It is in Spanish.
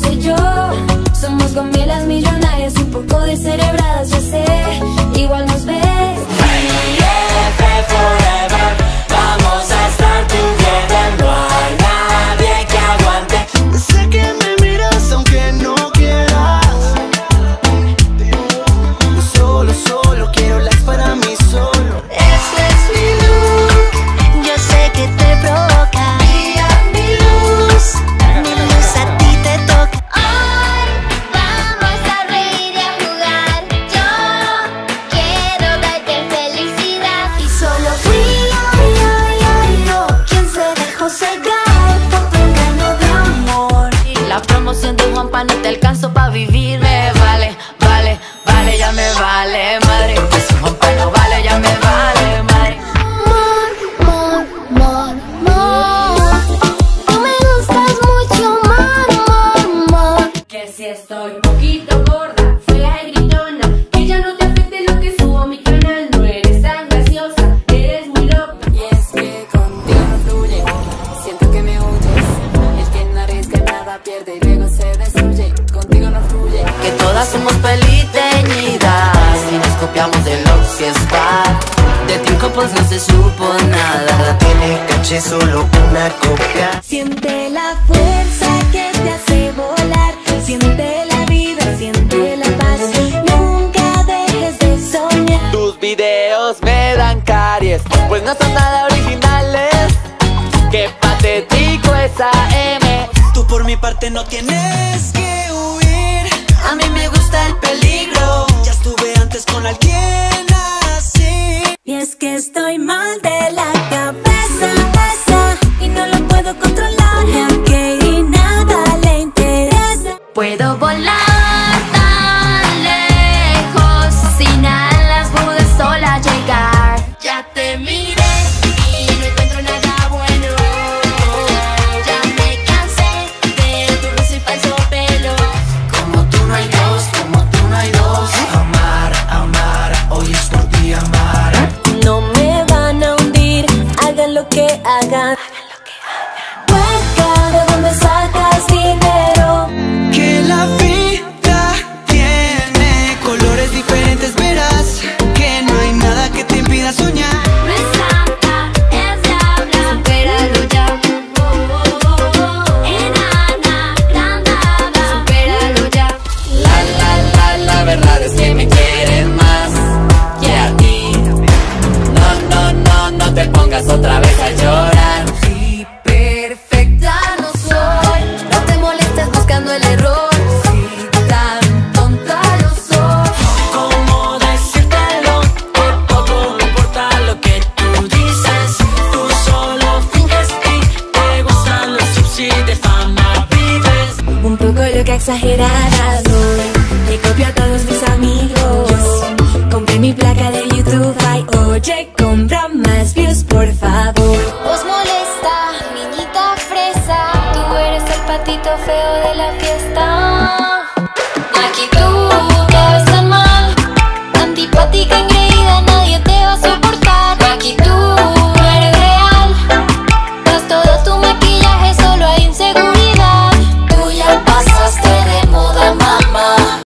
tú y yo. Somos gomelas millonarias, un poco descerebradas, ya sé. No te alcanzo pa' vivir Me vale, vale, vale, ya me vale madre Si Juanpa no vale, ya me vale madre Mor, mor, mor, mor. Tú me gustas mucho, mor, mor, mor. Que si estoy se destruye Contigo no fluye Que todas somos peliteñidas Y nos copiamos de los que está De cinco pues no se supo nada Tiene caché solo una copia. Siente la fuerza que te hace volar. Siente la vida, siente la paz. Nunca dejes de soñar. Tus videos me dan caries, pues no son nada originales. Qué patético esa parte no tienes que huir. A mí me gusta el peligro. Ya estuve antes con alguien así. Y es que estoy mal de la cabeza, y no lo puedo controlar. Y nada le interesa. Puedo volar lo que pongas otra vez a llorar. Y perfecta no soy, no te molestes buscando el error. Si tan tonta lo soy. ¿Cómo decírtelo? Poco me importa lo que tú dices. Tú solo finges y te gustan los y de fama vives. Un poco loca exagerada